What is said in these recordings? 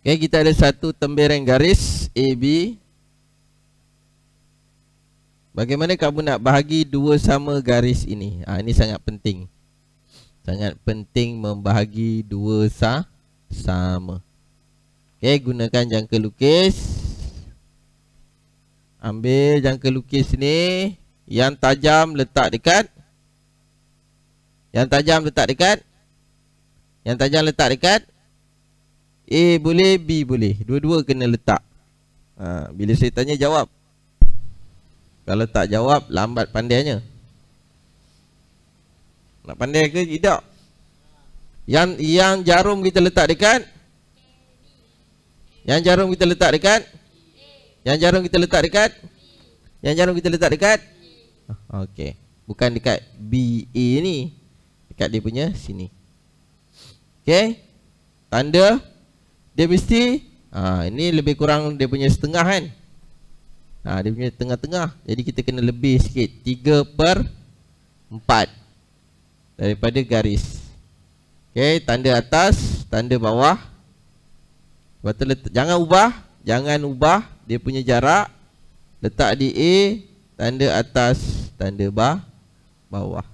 Okay, kita ada satu tembereng garis AB. Bagaimana kamu nak bahagi dua sama garis ini? Ha, ini sangat penting. Sangat penting membahagi dua sa sama. Okay, gunakan jangka lukis. Ambil jangka lukis ni. Yang tajam letak dekat. Yang tajam letak dekat. Yang tajam letak dekat. A boleh, B boleh. Dua-dua kena letak. Ha, bila saya tanya jawab. Kalau tak jawab, lambat pandainya. Nak pandai ke tidak? Yang yang jarum kita letak dekat Yang jarum kita letak dekat Yang jarum kita letak dekat Yang jarum kita letak dekat Okey Bukan dekat BA ni Dekat dia punya sini Okey Tanda Dia mesti ha, Ini lebih kurang dia punya setengah kan ha, Dia punya tengah-tengah Jadi kita kena lebih sikit 3 per 4 Daripada garis Okey, tanda atas, tanda bawah. Letak, jangan ubah, jangan ubah dia punya jarak. Letak di A, tanda atas, tanda bah, bawah.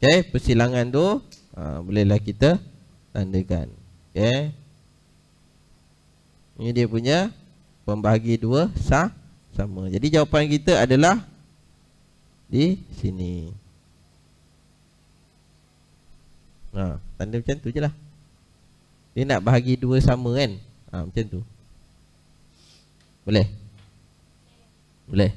Okey, persilangan tu ha, bolehlah kita tandakan. Okey. Ini dia punya pembahagi dua sah sama. Jadi jawapan kita adalah di sini. Ha, tanda macam tu je lah Dia nak bahagi dua sama kan ha, Macam tu Boleh? Boleh?